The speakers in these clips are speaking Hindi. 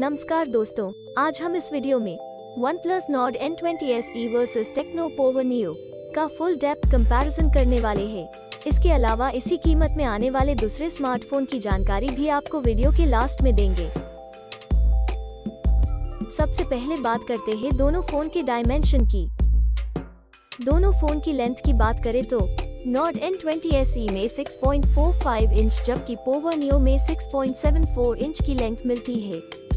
नमस्कार दोस्तों, आज हम इस वीडियो में OnePlus Nord N20SE versus Tecno Power Neo का फुल डेप्थ कंपैरिजन करने वाले हैं। इसके अलावा इसी कीमत में आने वाले दूसरे स्मार्टफ़ोन की जानकारी भी आपको वीडियो के लास्ट में देंगे। सबसे पहले बात करते हैं दोनों फ़ोन के डायमेंशन की। दोनों फ़ोन की लेंथ की बात करें तो नॉट N20 SE में 6.45 इंच जबकि पोवर नियो में 6.74 इंच की लेंथ मिलती है।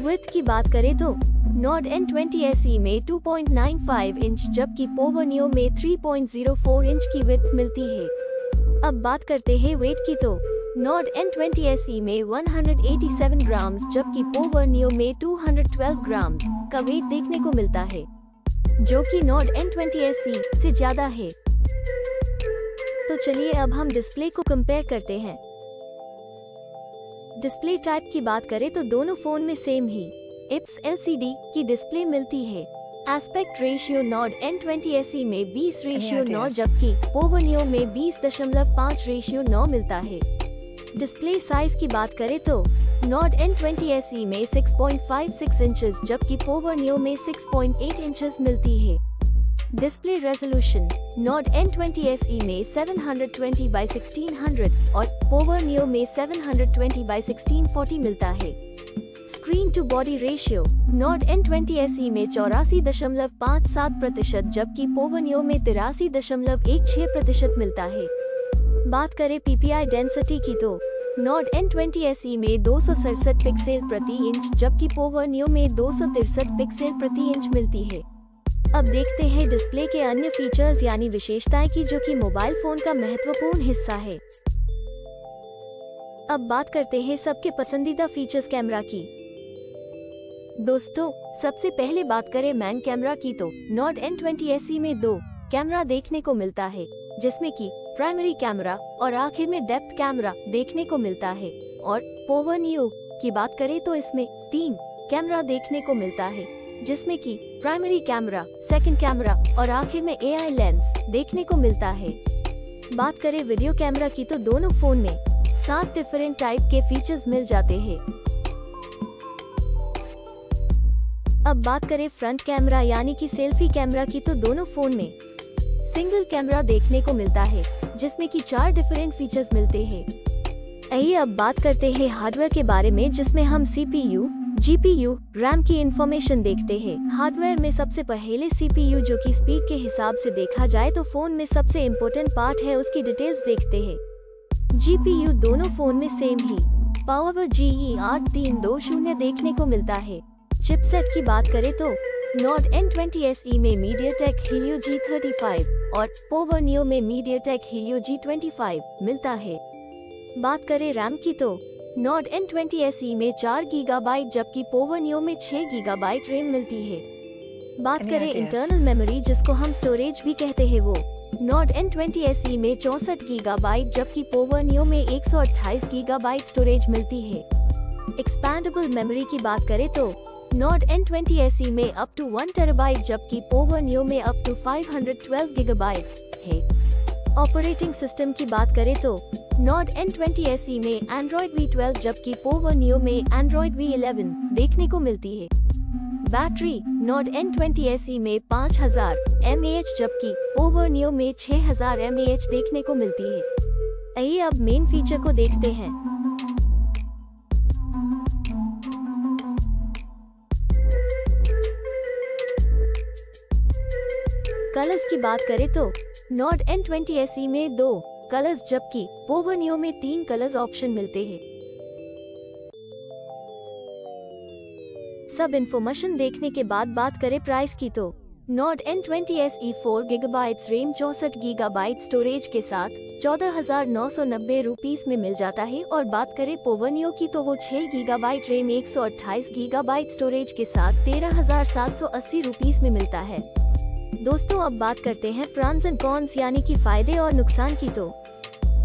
विथ की बात करें तो नॉट N20 SE में 2.95 इंच जबकि पोवर नियो में 3.04 इंच की विथ मिलती है। अब बात करते हैं वेट की तो नॉट N20 SE में 187 ग्राम जबकि पोवर नियो में 212 ग्राम का वेट देखने को मिलता है, जो कि नॉट N20 SE से ज़्यादा है। तो चलिए अब हम डिस्प्ले को कंपेयर करते हैं। डिस्प्ले टाइप की बात करें तो दोनों फ़ोन में सेम ही। इप्स LCD की डिस्प्ले मिलती है। Aspect ratio Nord N20 SE में 20 रेशियो नौ जबकि पोवनियो में 20.5 रेशियो नौ मिलता है। डिस्प्ले साइज़ की बात करें तो नॉट N20 SE में सिक्स पॉइंट 6.56 इंचेस जबकि पोवनियो में 6.8 इंचेस मिलती है। Display resolution not N20 SE में 720 by 1600 और पोवर नियो में 720 by 1640 मिलता है। Screen to body ratio Nord N20 SE में चौरासी दशमलव पाँच सात प्रतिशत जबकि पोवर नियो में तिरासी दशमलव एक छह प्रतिशत मिलता है। बात करें PPI डेंसिटी की तो नॉट N20 SE में दो सौ सड़सठ पिक्सल प्रति इंच जबकि पोवर नियो में दो सौ तिरसठ पिक्सल प्रति इंच मिलती है। अब देखते हैं डिस्प्ले के अन्य फीचर्स यानी विशेषताएँ की जो कि मोबाइल फ़ोन का महत्वपूर्ण हिस्सा है। अब बात करते हैं सबके पसंदीदा फीचर्स कैमरा की। दोस्तों, सबसे पहले बात करें मैन कैमरा की तो नॉट N20 SE में दो कैमरा देखने को मिलता है, जिसमें कि प्राइमरी कैमरा और आखिर में डेप्थ कैमरा देखने को मिलता है। और पोवन नियो की बात करें तो इसमें तीन कैमरा देखने को मिलता है। जिसमें कि प्राइमरी कैमरा सेकंड कैमरा और आखिर में एआई लेंस देखने को मिलता है। बात करें वीडियो कैमरा की तो दोनों फ़ोन में सात डिफरेंट टाइप के फीचर्स मिल जाते हैं। अब बात करें फ्रंट कैमरा यानी कि सेल्फी कैमरा की तो दोनों फ़ोन में सिंगल कैमरा देखने को मिलता है, जिसमें कि चार डिफरेंट फीचर्स मिलते हैं। आइए अब बात करते हैं हार्डवेयर के बारे में जिसमें हम सीपीयू जीपीयू, रैम की इंफॉर्मेशन देखते हैं। हार्डवेयर में सबसे पहले सीपीयू जो कि स्पीड के हिसाब से देखा जाए तो फ़ोन में सबसे इम्पोर्टेंट पार्ट है उसकी डिटेल्स देखते हैं। जीपीयू दोनों फ़ोन में सेम ही। पावर जीई आठ तीन दो शून्य देखने को मिलता है। चिपसेट की बात करें तो Nord N twenty S E में MediaTek Helio G35 और Power Neo में MediaTek Helio G25 मिलता है। बात करें रैम की तो नॉट N20 SE में चार गीगाबाइट जबकि पोवनियो में छह गीगाबाइट रैम मिलती है। बात करें इंटरनल मेमोरी जिसको हम स्टोरेज भी कहते हैं वो। नॉट N20 SE में चौसठ गीगाबाइट जबकि पोवर नियो में 128 गीगाबाइट स्टोरेज मिलती है। एक्सपैंडेबल मेमोरी की बात करें तो नॉट N20 SE में अप टू वन टेराबाइट जबकि पोवनियो में अप टू 512 गीगाबाइट्स है। ऑपरेटिंग सिस्टम की बात करें तो नॉट N20 SE में एंड्रॉइड वी ट्वेल्व जबकि पोवर नियो में एंड्रॉइड वी इलेवन देखने को मिलती है। बैटरी नॉट N20 SE में 5000 mAh जबकि पोवर नियो में 6000 mAh देखने को मिलती है। आइए अब मेन फीचर को देखते हैं। कलर्स की बात करें तो नॉट N20 SE में दो कलर्स जबकि पोवनियो में तीन कलर्स ऑप्शन मिलते हैं। सब इन्फॉर्मेशन देखने के बाद बात करें प्राइस की तो। Nord N20 SE 4 gigabytes RAM चौसठ गीगाबाइट स्टोरेज के साथ चौदह हज़ार नौ सौ नब्बे रूपीज में मिल जाता है और बात करें पोवनियो की तो वो छह गीगाबाइट रेम एक सौ अट्ठाईस गीगाबाइट स्टोरेज के साथ तेरह हज़ार सात सौ अस्सी रूपीज में मिलता है। दोस्तों, अब बात करते हैं प्रॉन्स एंड कॉन्स यानी कि फ़ायदे और नुकसान की तो।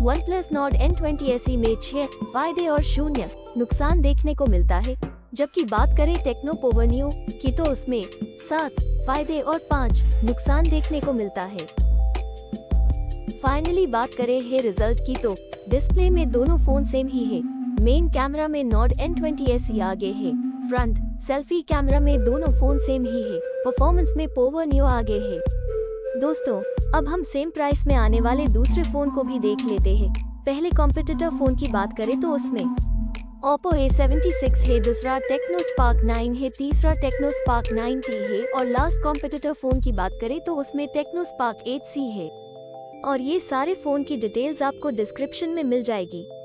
OnePlus Nord N twenty SE में छह, फ़ायदे और शून्य नुकसान देखने को मिलता है। जबकि बात करें टेक्नो पोवनियो की तो उसमें सात, फ़ायदे और पाँच नुकसान देखने को मिलता है। फाइनली बात करें है रिज़ल्ट की तो। डिस्प्ले में दोनों फ़ोन सेम ही है। मेन कैमरा में नॉट एन ट्वेंटी एसी आगे है। फ्रंट सेल्फी कैमरा में दोनों फ़ोन सेम ही है। परफॉर्मेंस में पोवर न्यू आगे है। दोस्तों, अब हम सेम प्राइस में आने वाले दूसरे फ़ोन को भी देख लेते हैं। पहले कॉम्पिटिटर फ़ोन की बात करें तो उसमें Oppo A76 है, दूसरा टेक्नो स्पार्क 9 है, तीसरा टेक्नो स्पार्क 9T है और लास्ट कॉम्पिटिटर फ़ोन की बात करें तो उसमें टेक्नो स्पार्क 8C है। और ये सारे फ़ोन की डिटेल्स आपको डिस्क्रिप्शन में मिल जाएगी।